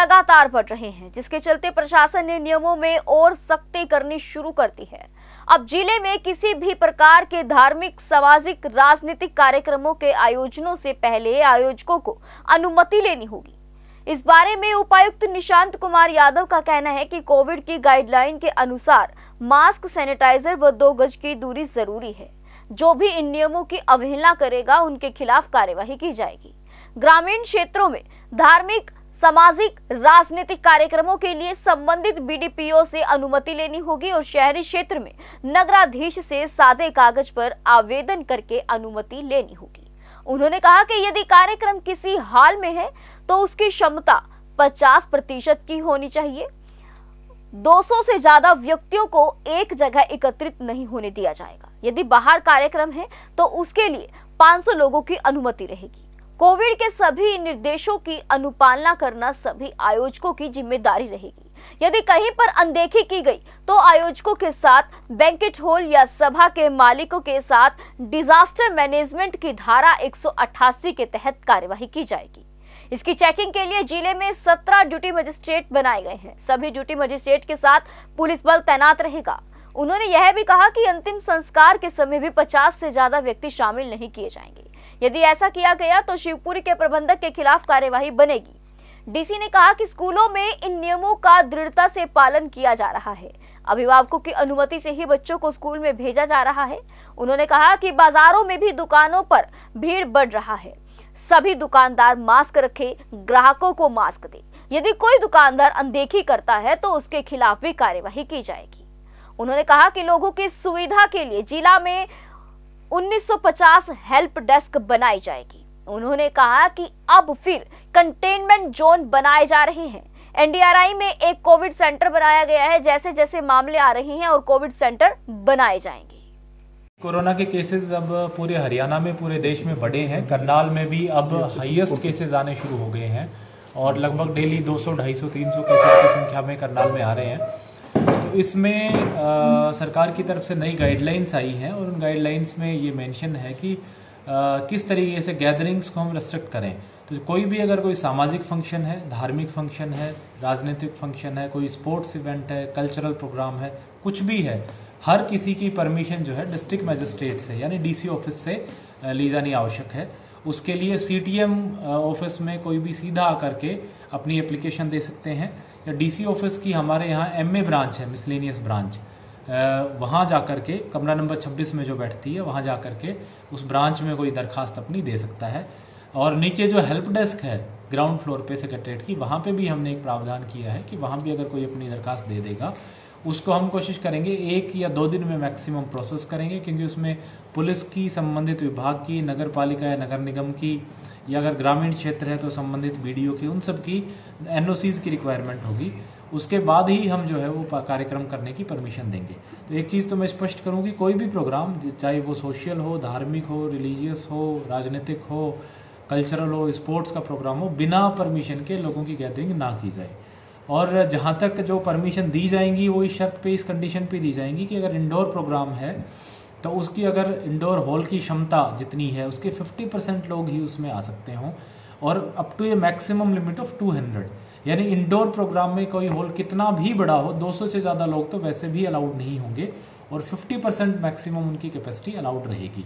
लगातार बढ़ रहे हैं, जिसके चलते प्रशासन ने नियमों में और सख्ती करनी शुरू कर दी है। अब ज़िले में किसी भी प्रकार के धार्मिक, सामाजिक, राजनीतिक कार्यक्रमों के आयोजनों से पहले आयोजकों को अनुमति लेनी होगी। इस बारे में उपायुक्त निशांत कुमार यादव का कहना है कि कोविड की गाइडलाइन के अनुसार मास्क, सैनिटाइजर व दो गज की दूरी ज़रूरी है। जो भी इन नियमों की अवहेलना करेगा, उनके खिलाफ कार्यवाही की जाएगी। ग्रामीण क्षेत्रों में धार्मिक सामाजिक राजनीतिक कार्यक्रमों के लिए संबंधित बीडीपीओ से अनुमति लेनी होगी और शहरी क्षेत्र में नगराधीश से सादे कागज़ पर आवेदन करके अनुमति लेनी होगी। उन्होंने कहा कि यदि कार्यक्रम किसी हाल में है तो उसकी क्षमता 50 प्रतिशत की होनी चाहिए। 200 से ज़्यादा व्यक्तियों को एक जगह एकत्रित नहीं होने दिया जाएगा। यदि बाहर कार्यक्रम है तो उसके लिए 500 लोगों की अनुमति रहेगी। कोविड के सभी निर्देशों की अनुपालना करना सभी आयोजकों की ज़िम्मेदारी रहेगी। यदि कहीं पर अनदेखी की गई तो आयोजकों के साथ बैंकेट हॉल या सभा के मालिकों के साथ डिजास्टर मैनेजमेंट की धारा 188 के तहत कार्यवाही की जाएगी। इसकी चेकिंग के लिए ज़िले में 17 ड्यूटी मजिस्ट्रेट बनाए गए हैं। सभी ड्यूटी मजिस्ट्रेट के साथ पुलिस बल तैनात रहेगा। उन्होंने यह भी कहा कि अंतिम संस्कार के समय भी 50 से ज़्यादा व्यक्ति शामिल नहीं किए जाएँगे। यदि ऐसा किया गया तो शिवपुरी के प्रबंधक के खिलाफ कार्यवाही बनेगी। डीसी ने कहा कि स्कूलों में इन नियमों का दृढ़ता से पालन किया जा रहा है। अभिभावकों की अनुमति से ही बच्चों को स्कूल में भेजा जा रहा है। उन्होंने कहा कि बाजारों में भी दुकानों पर भीड़ बढ़ रहा है। सभी दुकानदार मास्क रखे, ग्राहकों को मास्क दे। यदि कोई दुकानदार अनदेखी करता है तो उसके खिलाफ भी कार्यवाही की जाएगी। उन्होंने कहा कि लोगों की सुविधा के लिए जिला में 1950 हेल्प डेस्क बनाई जाएगी। उन्होंने कहा कि अब फिर कंटेनमेंट जोन बनाए जा रहे हैं। एनडीआरआई में एक कोविड सेंटर बनाया गया है जैसे जैसे मामले आ रहे हैं और कोविड सेंटर बनाए जाएँगे। कोरोना के केसेस अब पूरे हरियाणा में पूरे देश में बढ़े हैं। करनाल में भी अब हाईएस्ट केसेस आने शुरू हो गए हैं और लगभग डेली 200, 250, 300 केसेस की संख्या में करनाल में आ रहे हैं। इसमें आ, सरकार की तरफ़ से नई गाइडलाइंस आई हैं और उन गाइडलाइंस में ये मेंशन है कि आ, किस तरीके से गैदरिंग्स को हम रेस्ट्रिक्ट करें। तो कोई भी अगर कोई सामाजिक फ़ंक्शन है धार्मिक फ़ंक्शन है राजनीतिक फ़ंक्शन है कोई स्पोर्ट्स इवेंट है कल्चरल प्रोग्राम है कुछ भी है हर किसी की परमिशन जो है डिस्ट्रिक्ट मजिस्ट्रेट से यानी डीसी ऑफ़िस से ली जानी आवश्यक है। उसके लिए सीटीएम ऑफ़िस में कोई भी सीधा आकर के अपनी एप्लीकेशन दे सकते हैं। डीसी ऑफ़िस की हमारे यहाँ एमए ब्रांच है मिसलेनियस ब्रांच वहाँ जा कर के, कमरा नंबर 26 में जो बैठती है, वहाँ जा कर के उस ब्रांच में कोई दरखास्त अपनी दे सकता है। और नीचे जो हेल्प डेस्क है ग्राउंड फ्लोर पे सेक्रेटरेट की, वहाँ पे भी हमने एक प्रावधान किया है कि वहाँ भी अगर कोई अपनी दरखास्त दे देगा, उसको हम कोशिश करेंगे एक या दो दिन में मैक्सिमम प्रोसेस करेंगे, क्योंकि उसमें पुलिस की, संबंधित विभाग की नगर पालिका या नगर निगम की या अगर ग्रामीण क्षेत्र है तो संबंधित वीडियो की, उन सब की एन की रिक्वायरमेंट होगी। उसके बाद ही हम जो है वो कार्यक्रम करने की परमिशन देंगे। तो एक चीज़ तो मैं स्पष्ट करूँ कि कोई भी प्रोग्राम चाहे वो सोशल हो, धार्मिक हो रिलीजियस हो, राजनीतिक हो कल्चरल हो स्पोर्ट्स का प्रोग्राम हो, बिना परमिशन के लोगों की गैदरिंग ना की जाए। और जहाँ तक जो परमिशन दी जाएँगी, वो इस शर्त पे, इस कंडीशन पे दी जाएँगी कि अगर इंडोर प्रोग्राम है तो उसकी अगर इंडोर हॉल की क्षमता जितनी है, उसके 50 परसेंट लोग ही उसमें आ सकते हों और up to a maximum limit of 200 यानी इंडोर प्रोग्राम में कोई हॉल कितना भी बड़ा हो 200 से ज़्यादा लोग तो वैसे भी अलाउड नहीं होंगे और 50 परसेंट मैक्सिमम उनकी कैपेसिटी अलाउड रहेगी।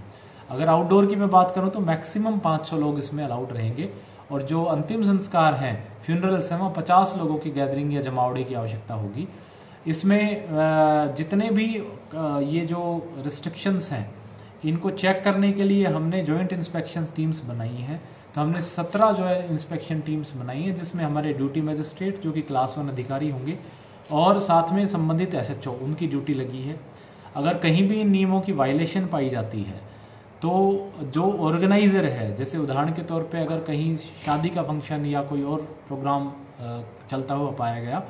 अगर आउटडोर की मैं बात करूँ तो मैक्सिमम 500 लोग इसमें अलाउड रहेंगे और जो अंतिम संस्कार हैं फ्यूनरल्स हैं, वहाँ पचास लोगों की गैदरिंग या जमावड़े की आवश्यकता होगी। इसमें जितने भी ये जो रिस्ट्रिक्शंस हैं, इनको चेक करने के लिए हमने जॉइंट इंस्पेक्शन टीम्स बनाई हैं। तो हमने सत्रह जो है इंस्पेक्शन टीम्स बनाई हैं, जिसमें हमारे ड्यूटी मजिस्ट्रेट जो कि क्लास वन अधिकारी होंगे, और साथ में संबंधित एसएचओ उनकी ड्यूटी लगी है। अगर कहीं भी इन नियमों की वायलेशन पाई जाती है तो जो ऑर्गेनाइज़र है, जैसे उदाहरण के तौर पे अगर कहीं शादी का फ़ंक्शन या कोई और प्रोग्राम चलता हुआ पाया गया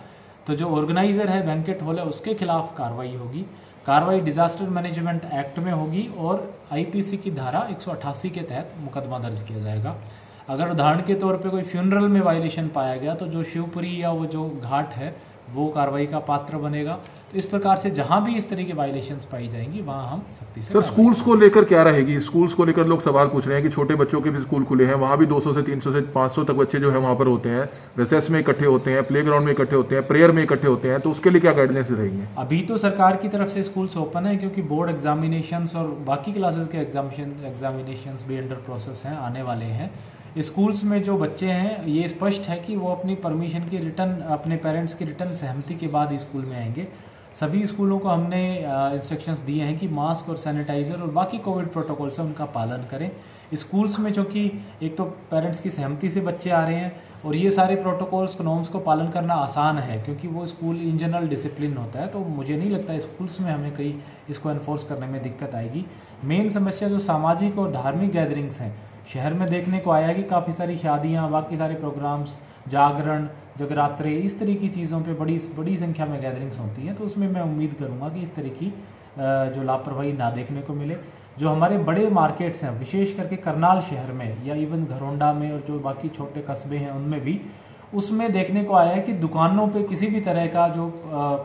तो जो ऑर्गेनाइज़र है बैंकेट हॉल है उसके खिलाफ कार्रवाई होगी। कार्रवाई डिजास्टर मैनेजमेंट एक्ट में होगी और आईपीसी की धारा 188 के तहत मुकदमा दर्ज किया जाएगा। अगर उदाहरण के तौर पे कोई फ्यूनरल में वायलेशन पाया गया तो जो शिवपुरी या वो जो घाट है, वो कार्रवाई का पात्र बनेगा। तो इस प्रकार से जहाँ भी इस तरह की वायलेशन पाई जाएँगी वहाँ हम सख्ती से सर स्कूल्स को लेकर क्या रहेगी? स्कूल्स को लेकर लोग सवाल पूछ रहे हैं कि छोटे बच्चों के भी स्कूल खुले हैं वहाँ भी 200 से 300 से 500 तक बच्चे जो है वहाँ पर होते हैं। रिसेस में इकट्ठे होते हैं प्ले में इकट्ठे होते हैं प्रेयर में इकट्ठे होते हैं तो उसके लिए क्या गाइडलाइंस रहेंगी? अभी तो सरकार की तरफ़ से स्कूल्स ओपन है क्योंकि बोर्ड एग्जामिनेशन और बाकी क्लासेस के एग्जामिनेशन भी अंडर प्रोसेस हैं आने वाले हैं। स्कूल्स में जो बच्चे हैं ये स्पष्ट है कि वो अपनी परमिशन की रिटर्न अपने पेरेंट्स की रिटर्न सहमति के बाद स्कूल में आएँगे। सभी स्कूलों को हमने इंस्ट्रक्शंस दिए हैं कि मास्क और सैनिटाइज़र और बाकी कोविड प्रोटोकॉल से उनका पालन करें। स्कूल्स में जो कि एक तो पेरेंट्स की सहमति से बच्चे आ रहे हैं और ये सारे प्रोटोकॉल्स नॉर्म्स को पालन करना आसान है क्योंकि वो स्कूल इन जनरल डिसिप्लिन होता है तो मुझे नहीं लगता स्कूल्स में हमें कहीं इसको इन्फोर्स करने में दिक्कत आएगी। मेन समस्या जो सामाजिक और धार्मिक गैदरिंग्स हैं, शहर में देखने को आया कि काफ़ी सारी शादियाँ, बाकी सारे प्रोग्राम्स जागरण, जगरात्रे, इस तरह की चीज़ों पे बड़ी बड़ी संख्या में गैदरिंग्स होती हैं तो उसमें मैं उम्मीद करूँगा कि इस तरह की जो लापरवाही ना देखने को मिले। जो हमारे बड़े मार्केट्स हैं, विशेष करके करनाल शहर में, या इवन घरोंडा में, और जो बाकी छोटे कस्बे हैं, उनमें भी, उसमें देखने को आया है कि दुकानों पे किसी भी तरह का जो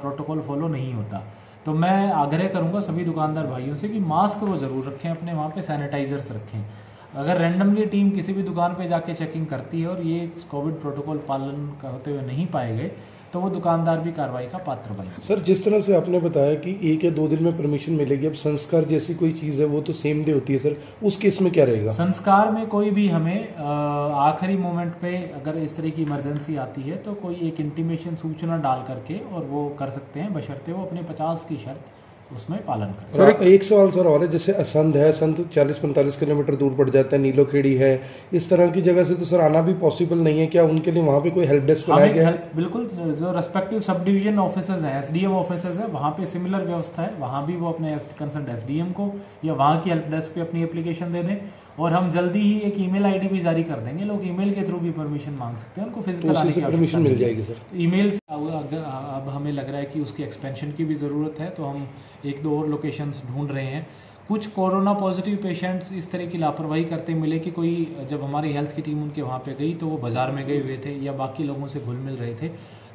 प्रोटोकॉल फॉलो नहीं होता। तो मैं आग्रह करूँगा सभी दुकानदार भाइयों से कि मास्क वो ज़रूर रखें, अपने वहाँ पे सैनिटाइजर्स रखें। अगर रैंडमली टीम किसी भी दुकान पे जाके चेकिंग करती है और ये कोविड प्रोटोकॉल पालन होते हुए नहीं पाए गए तो वो दुकानदार भी कार्रवाई का पात्र बने। सर जिस तरह से आपने बताया कि एक या दो दिन में परमिशन मिलेगी अब संस्कार जैसी कोई चीज़ है वो तो सेम डे होती है सर। उस केस में क्या रहेगा? संस्कार में कोई भी हमें आखिरी मोमेंट पे अगर इस तरह की इमरजेंसी आती है तो कोई एक इंटीमेशन सूचना डाल करके और वो कर सकते हैं बशर्ते वो अपने पचास की शर्त उसमें पालन करें। सर एक सवाल सर और है जैसे असंध है असंध 40-45 किलोमीटर दूर पड़ जाता है नीलो खेड़ी है इस तरह की जगह से तो सर आना भी पॉसिबल नहीं है क्या उनके लिए वहाँ पे कोई हेल्प डेस्क बनाया गया है? बिल्कुल जो रेस्पेक्टिव सब डिवीज़न ऑफिसर्स है एसडीएम ऑफिसर्स है वहाँ पे सिमिलर व्यवस्था है वहाँ भी वो अपने कंसर्न एसडीएम को या वहाँ की हेल्प डेस्क पे अपनी एप्लीकेशन दे दें। और हम जल्दी ही एक ईमेल आईडी भी जारी कर देंगे। लोग ईमेल के थ्रू भी परमिशन मांग सकते हैं। उनको फ़िज़िकल तो आने की परमिशन मिल जाएगी सर। तो ईमेल अब हमें लग रहा है कि उसकी एक्सपेंशन की भी ज़रूरत है। तो हम एक दो और लोकेशंस ढूंढ रहे हैं। कुछ कोरोना पॉजिटिव पेशेंट्स इस तरह की लापरवाही करते मिले कि कोई जब हमारी हेल्थ की टीम उनके वहाँ पे गई तो वो बाज़ार में गए हुए थे या बाकी लोगों से घुल मिल रहे थे।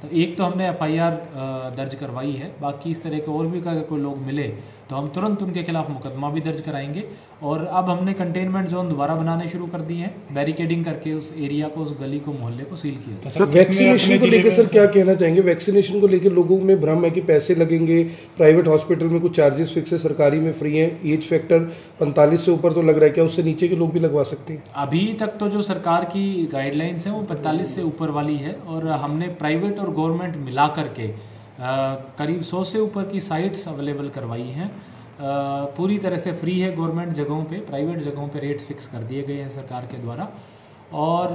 तो एक तो हमने एफआईआर दर्ज करवाई है। बाकी इस तरह के और भी अगर कोई लोग मिले तो हम तुरंत उनके खिलाफ मुकदमा भी दर्ज कराएँगे। और अब हमने कंटेनमेंट जोन दोबारा बनाने शुरू कर दिए हैं। बैरिकेडिंग करके उस एरिया को उस गली को मोहल्ले को सील किया। सर वैक्सीनेशन को लेकर सर क्या? कहना चाहेंगे? वैक्सीनेशन को लेकर लोगों में भ्रम है कि पैसे लगेंगे प्राइवेट हॉस्पिटल में कुछ चार्जेस फिक्स है सरकारी में फ्री है एज फैक्टर पैंतालीस से ऊपर तो लग रहा है क्या? उससे नीचे के लोग भी लगवा सकते हैं। अभी तक तो जो सरकार की गाइडलाइंस है वो पैंतालीस से ऊपर वाली है। और हमने प्राइवेट और गवर्नमेंट मिला करके करीब सौ से ऊपर की साइट्स अवेलेबल करवाई हैं। पूरी तरह से फ्री है गवर्नमेंट जगहों पे प्राइवेट जगहों पे रेट्स फिक्स कर दिए गए हैं सरकार के द्वारा। और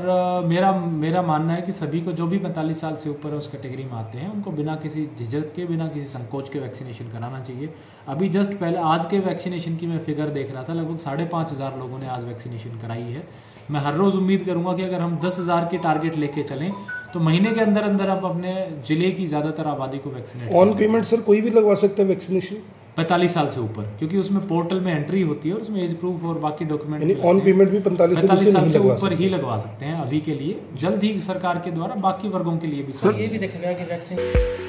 मेरा मेरा मानना है कि सभी को जो भी 45 साल से ऊपर उस कैटेगरी में आते हैं, उनको बिना किसी झिझक के, बिना किसी संकोच के वैक्सीनेशन कराना चाहिए। अभी जस्ट पहले, आज के वैक्सीनेशन की मैं फिगर देख रहा था, लगभग साढ़े पाँच हज़ार लोगों ने आज वैक्सीनेशन कराई है। मैं हर रोज़ उम्मीद करूँगा कि अगर हम दस हज़ार के टारगेट लेके चलें तो महीने के अंदर अंदर आप अपने ज़िले की ज़्यादातर आबादी को वैक्सीनेट ऑन पेमेंट सर कोई भी लगवा सकता है वैक्सीनेशन पैंतालीस साल से ऊपर क्योंकि उसमें पोर्टल में एंट्री होती है और उसमें एज प्रूफ और बाकी डॉक्यूमेंट ऑन पेमेंट भी पैंतालीस साल से ऊपर ही लगवा सकते हैं अभी के लिए। जल्द ही सरकार के द्वारा बाकी वर्गों के लिए भी सर ये भी देखा गया कि वैक्सीन